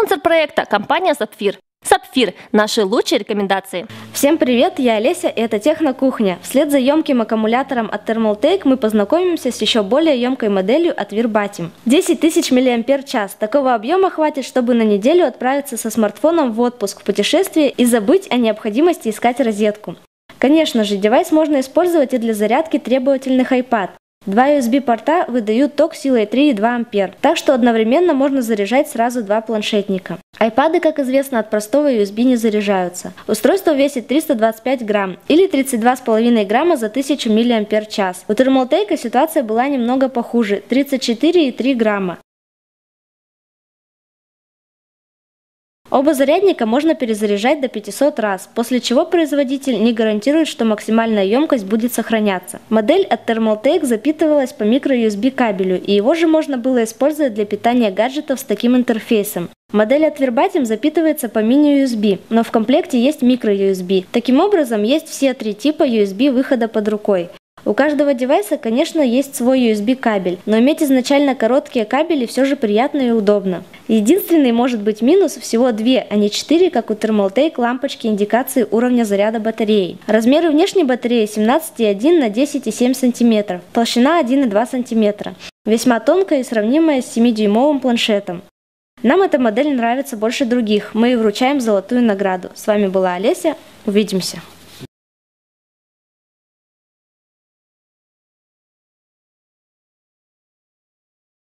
Спонсор проекта – компания «Сапфир». Сапфир – наши лучшие рекомендации. Всем привет, я Олеся, и это Технокухня. Вслед за емким аккумулятором от Thermaltake мы познакомимся с еще более емкой моделью от Virbatim. 10 тысяч мАч. Такого объема хватит, чтобы на неделю отправиться со смартфоном в отпуск, в путешествие и забыть о необходимости искать розетку. Конечно же, девайс можно использовать и для зарядки требовательных iPad. Два USB-порта выдают ток силой 3,2 А, так что одновременно можно заряжать сразу два планшетника. Айпады, как известно, от простого USB не заряжаются. Устройство весит 325 грамм или 32,5 грамма за 1000 мАч. У Thermaltake ситуация была немного похуже – 34,3 грамма. Оба зарядника можно перезаряжать до 500 раз, после чего производитель не гарантирует, что максимальная емкость будет сохраняться. Модель от Thermaltake запитывалась по microUSB кабелю, и его же можно было использовать для питания гаджетов с таким интерфейсом. Модель от Verbatim запитывается по мини-USB, но в комплекте есть microUSB. Таким образом, есть все три типа USB выхода под рукой. У каждого девайса, конечно, есть свой USB кабель, но иметь изначально короткие кабели все же приятно и удобно. Единственный может быть минус всего 2, а не 4, как у Thermaltake лампочки индикации уровня заряда батареи. Размеры внешней батареи 17,1 на 10,7 см, толщина 1,2 см. Весьма тонкая и сравнимая с 7-дюймовым планшетом. Нам эта модель нравится больше других, мы и вручаем золотую награду. С вами была Олеся, увидимся.